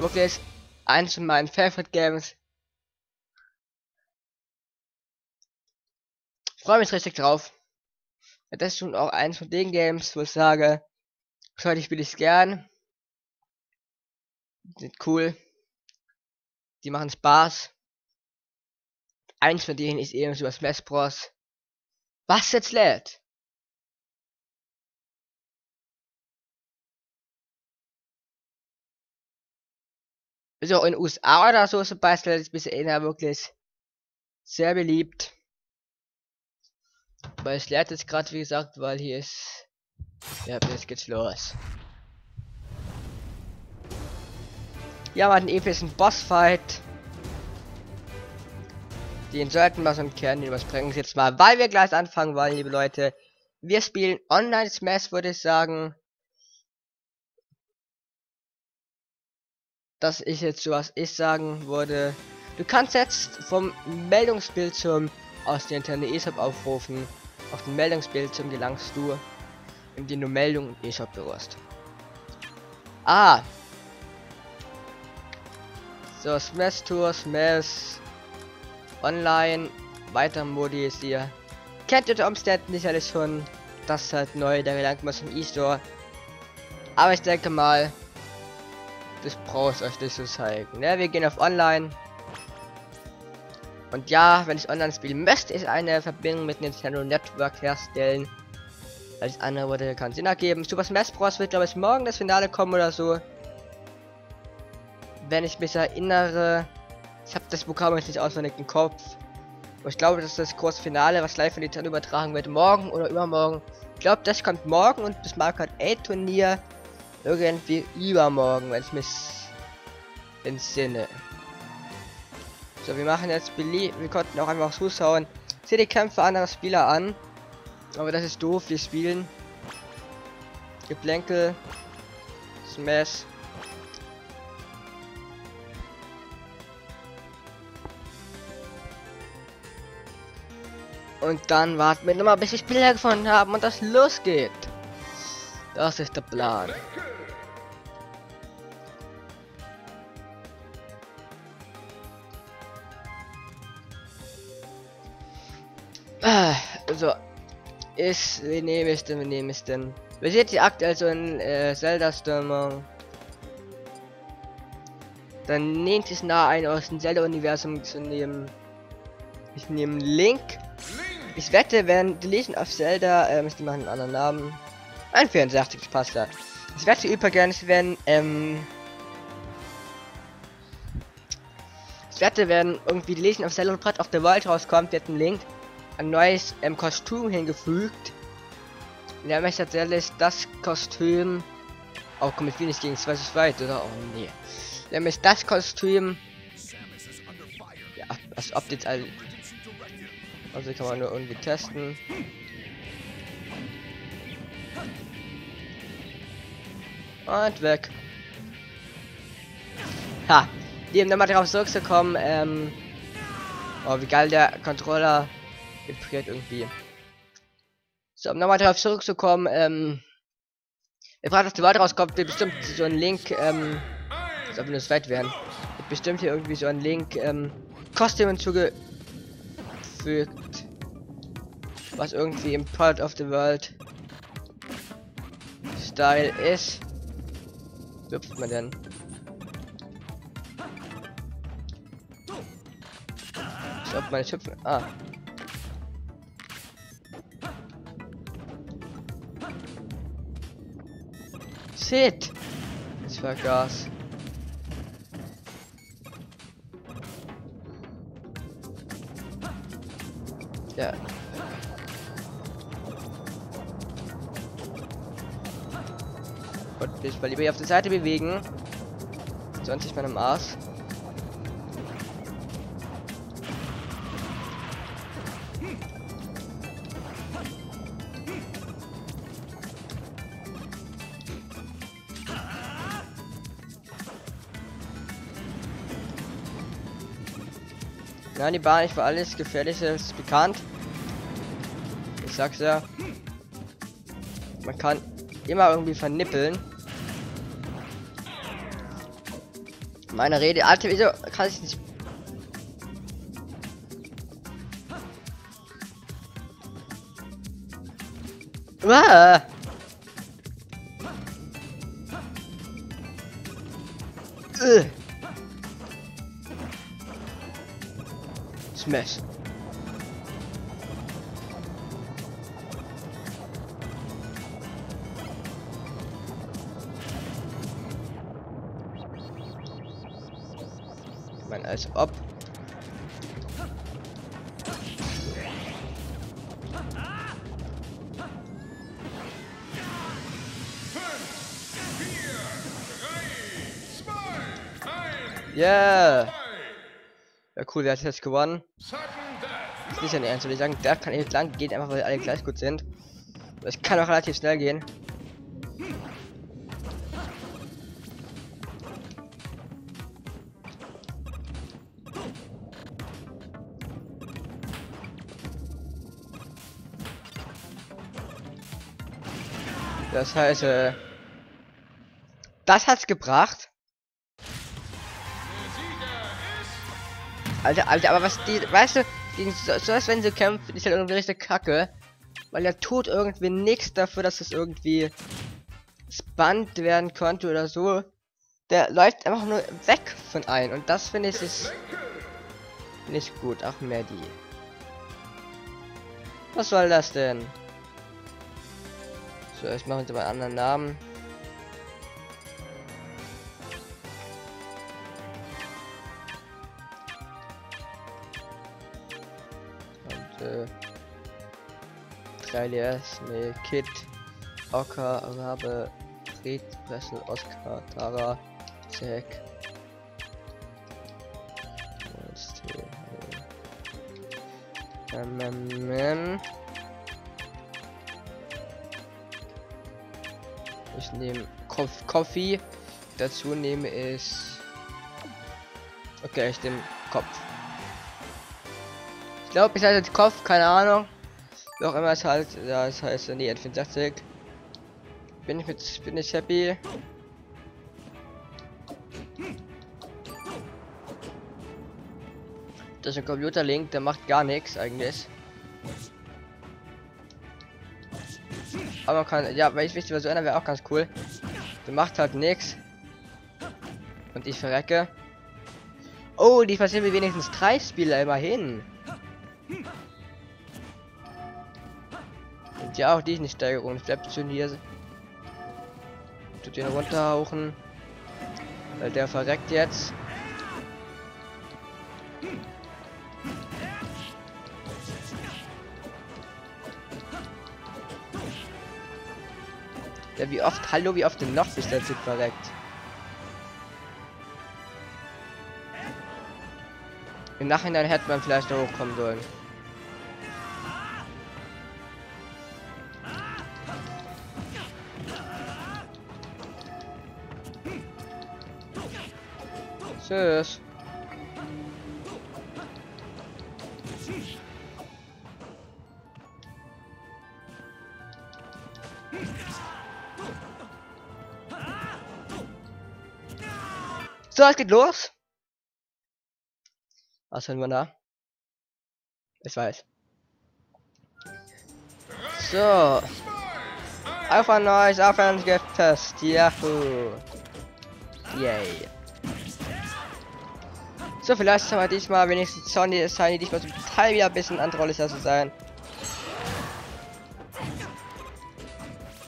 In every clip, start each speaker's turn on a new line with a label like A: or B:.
A: wirklich eins von meinen Favorite Games. Freue mich richtig drauf. Das ist schon auch eins von den Games, wo ich sage, heute spiele ich gern. Sind cool. Die machen Spaß. Eins von denen ist eben über Smash Bros. Was jetzt lädt? Also in USA oder so zum Beispiel ist bisher wirklich sehr beliebt. Weil es lädt jetzt gerade wie gesagt, weil hier ist. Ja, jetzt geht's los. Ja, wir hatten epischen Bossfight. Den sollten wir so einen Kern überspringen jetzt mal, weil wir gleich anfangen wollen, liebe Leute. Wir spielen Online Smash, würde ich sagen. Dass ich jetzt so was ich sagen würde. Du kannst jetzt vom Meldungsbildschirm aus der Nintendo eShop aufrufen. Auf den Meldungsbildschirm gelangst du, indem du Meldungen und eShop berührst. Ah! So, Smash Tour, Smash Online, weiter Modi ist hier. Kennt ihr unter Umständen sicherlich schon. Das ist halt neu, der gelangt man zum E-Store. Aber ich denke mal, das braucht euch nicht zu zeigen. Ne? Wir gehen auf Online. Und ja, wenn ich online spielen möchte, ist eine Verbindung mit Nintendo Network herstellen. Alles andere würde keinen Sinn ergeben. Super Smash Bros. wird glaube ich morgen das Finale kommen oder so. Wenn ich mich erinnere. Ich habe das Programm jetzt nicht auswendig im Kopf. Aber ich glaube, das ist das große Finale, was live von Nintendo übertragen wird. Morgen oder übermorgen. Ich glaube, das kommt morgen und das Mario Kart 8 Turnier irgendwie übermorgen, wenn ich mich entsinne. So, wir machen jetzt Billy. Wir konnten auch einfach zuschauen. Sehe die Kämpfe anderer Spieler an. Aber das ist doof. Wir spielen. Geplänkel. Smash. Und dann warten wir nochmal, bis wir Spieler gefunden haben und das losgeht. Das ist der Plan. Also, ist, wie nehme ich denn, wie nehme ich denn? Wir sehen die aktuell so in äh, Zelda-Stürmer. Dann nehmt es nah ein aus dem Zelda-Universum zu nehmen. Ich nehme Link. Ich wette, wenn die Legend of Zelda, ähm, ich nehme einen anderen Namen. Ein 64 passt da. Ich wette übrigens, wenn, ähm, ich wette, wenn irgendwie of Zelda und Breath of the World rauskommt, wird ein Link ein neues ähm, Kostüm hingefügt. Nämlich tatsächlich das Kostüm. Oh, komm, ich will nicht gegen zwei ist weit, oder? Oh nee. Nämlich das Kostüm. Ja, als jetzt all. Also kann man nur irgendwie testen. Und weg. Ha. Die um nochmal darauf zurückzukommen, ähm. Oh, wie geil der Controller vibriert irgendwie. So, um nochmal darauf zurückzukommen, ähm, der Frage, dass die weiter rauskommt, wird bestimmt so ein Link, ähm, als wir nur weit werden, wird bestimmt hier irgendwie so ein Link, ähm, Kostüm hinzugefügt, was irgendwie im Part of the World Style ist. Hüpft man denn? Ich glaube, meine hüpfen. Ah. Shit! Ich vergaß. Und mich mal lieber hier auf die Seite bewegen. Sonst ich meinem Arsch. Nein, die Bahn ist für alles Gefährliches bekannt. Ich sag's ja. Man kann immer irgendwie vernippeln. Meine Rede, Alter, wieso kann ich nicht... Uah! Ugh. Smash. Ich meine, als ob. Yeah! Ja, cool, wer hat jetzt gewonnen? Ist nicht ein Ernst, würde ich sagen. Der kann nicht lang gehen, einfach weil alle gleich gut sind. Das kann auch relativ schnell gehen. Das heißt, äh, das hat's gebracht. Alter, Alter, aber was die, weißt du, gegen so, so als wenn sie kämpfen, ist halt irgendwie richtig kacke. Weil er tut irgendwie nichts dafür, dass es irgendwie spannt werden konnte oder so. Der läuft einfach nur weg von allen und das finde ich ist nicht gut. Ach, mehr die. Was soll das denn? So, ich mache jetzt mal einen anderen Namen. Und, äh, Trailes, nee, Kid, Ocker, Rabe, Fred, Pressel, Oscar, Tara, Zack. Ähm, ähm, ähm. Ich nehme Koff Coffee. Dazu nehme ich. Okay, ich nehme Kopf. Ich glaube, ich heißt Kopf, keine Ahnung. Wie auch immer es halt, ja, es heißt, nee, N64. Bin ich mit, bin ich happy. Das ist ein Computerlink, der macht gar nichts eigentlich. Aber man kann, ja, weil ich wichtig, so einer wäre auch ganz cool. Der macht halt nichts. Und ich verrecke. Oh, die passieren wir wenigstens drei Spieler immerhin. Und ja, auch die ist nicht Steigerung. Schön hier. Tut den runterhauchen. Weil der verreckt jetzt. Ja, wie oft, hallo, wie oft denn noch bis der Zug verreckt? Im Nachhinein hätte man vielleicht noch hochkommen sollen. Tschüss. So, es geht los. Was hören wir da? Ich weiß. So. Auf ein neues Aufwärmsgetest. Yahoo. Yay. So, vielleicht haben wir diesmal wenigstens Sony, Sony diesmal zum Teil wieder ein bisschen androhlicher zu sein.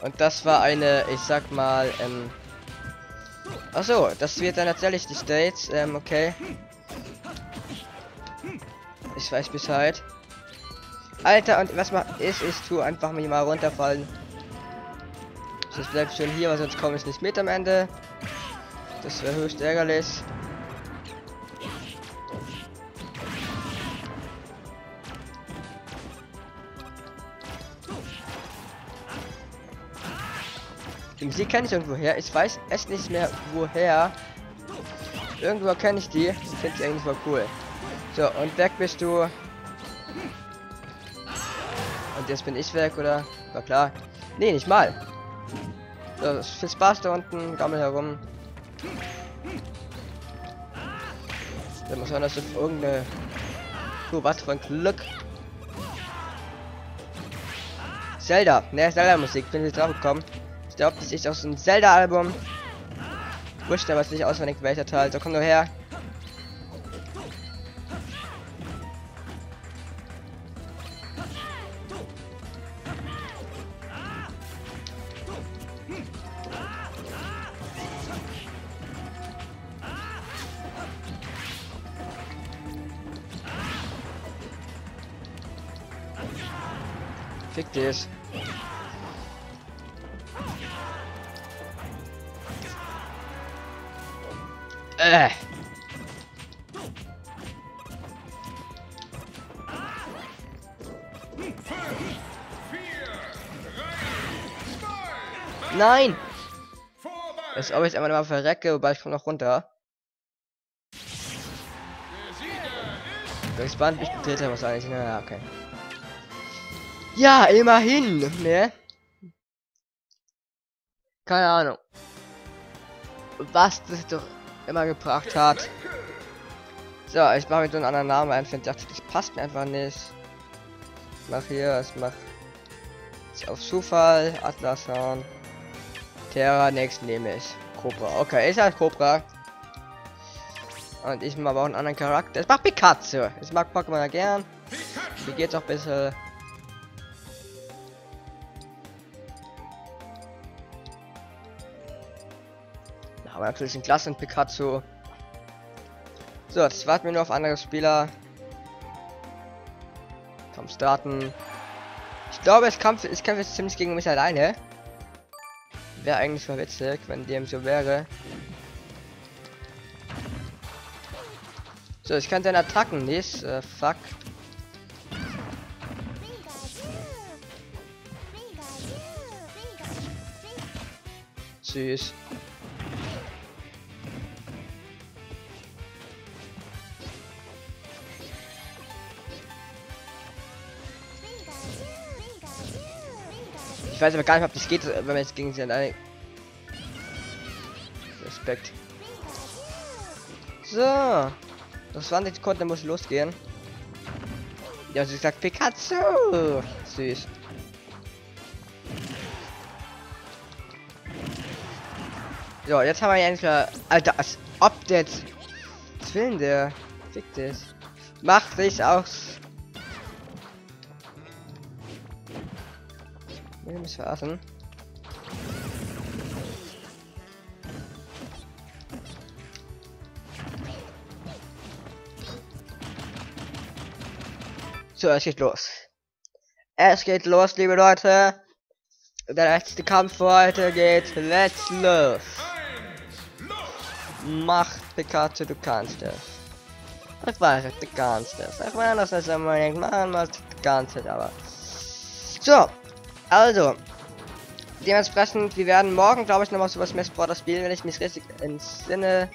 A: Und das war eine, ich sag mal, ähm, Achso, das wird dann tatsächlich die States. Ähm, okay. Ich weiß Bescheid. Alter, und was mal ist, ich tue einfach mich mal runterfallen. Das bleibt schön hier, weil sonst komme ich nicht mit am Ende. Das wäre höchst ärgerlich. Musik kenne ich irgendwo her. Ich weiß echt nicht mehr woher. Irgendwo kenne ich die. Ich finde sie eigentlich voll cool. So, und weg bist du. Und jetzt bin ich weg, oder? War klar. Nee, nicht mal. So, viel Spaß da unten. Gammel herum. Da muss man das auf irgendeine... Oh, was für ein Glück. Zelda. Ne, Zelda-Musik. Bin ich drauf gekommen. Ich glaube, das ist aus einem Zelda-Album. Wurscht aber nicht auswendig welcher Teil. So, komm nur her. Fick dich. Äh. Nein! Ist ob ich einmal mal verrecke, wobei ich komme noch runter. Gespannt, ich betrete wahrscheinlich. Na, okay. Ja, immerhin, ne? Keine Ahnung. Was das doch immer gebracht hat. So, ich mache mir so einen anderen Namen ein, finde das passt mir einfach nicht. Ich mach hier, ich mach ich auf Zufall, Atlason, Terra, next nehme ich. Cobra. Okay, ist halt Cobra. Und ich mache aber auch einen anderen Charakter. Ich mach Pikachu. Ich mag Pokémon ja gern. Wie geht's auch ein bisschen. Aber natürlich ein klasse Pikachu. So, jetzt warten wir nur auf andere Spieler. Komm, starten. Ich glaube, es kämpft, ich kämpfe jetzt ziemlich gegen mich alleine. Wäre eigentlich mal witzig, wenn dem so wäre. So, ich kann seine Attacken nicht. Äh, fuck. Süß. Weiß aber gar nicht, ob das geht, wenn man jetzt gegen sie alleine. Respekt. So. Das waren die Sekunden, muss losgehen. Ja, sie sagt Pikachu. Süß. So, jetzt haben wir endlich. Alter, als ob der jetzt. Der? Fick das. Macht sich aus. Will mich verarschen. So, es geht los. Es geht los, liebe Leute. Der letzte Kampf für heute geht. Let's los. Mach Pikachu, du kannst es. Ich weiß, du kannst es. Ich meine, das ist unbedingt machen, was du kannst es, aber. So, also. Dementsprechend, wir werden morgen, glaube ich, nochmal sowas Smash Bros. spielen, wenn ich mich richtig entsinne.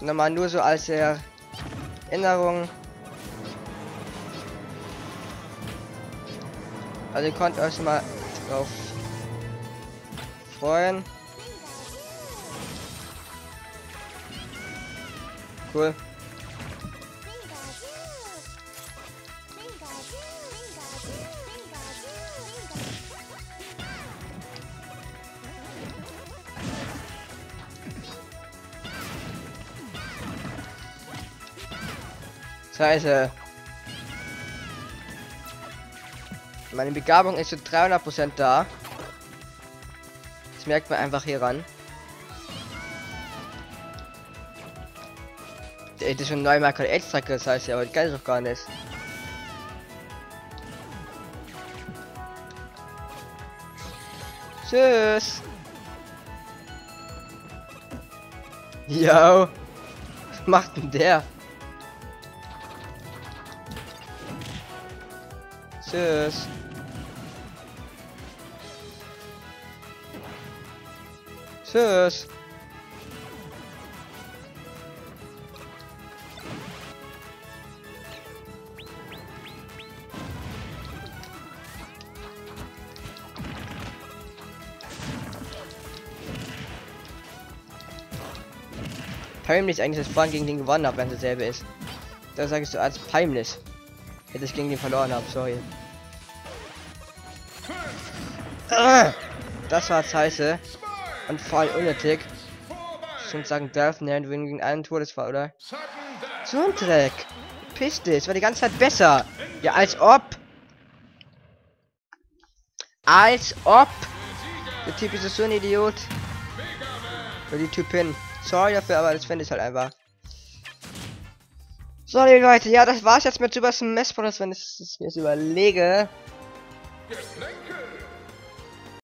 A: Nochmal nur so als Erinnerung. Also ihr könnt euch mal drauf freuen. Cool. Scheiße. Meine Begabung ist zu 300% da. Das merkt man einfach hier ran. Das ist schon neu Michael extra das heißt ja, aber das kann ich doch gar nicht. Tschüss. Yo. Was macht denn der? Tschüss. Tschüss. peinlich eigentlich, dass vorhin gegen den gewonnen habe, wenn es dasselbe ist. Da sage ich so als peinlich. Hätte ich gegen den verloren habe, sorry. Ah, das war scheiße. Und voll unnötig. Schon sagen dürfen, ja, gegen einen Todesfall, oder? So ein Dreck. Piss dich, war die ganze Zeit besser. Ja, als ob. Als ob. Der Typ ist so ein Idiot. Oder die Typin. Sorry dafür, aber das finde ich halt einfach. So, liebe Leute, ja, das war's jetzt mit Super Smash Bros. Wenn ich es mir überlege.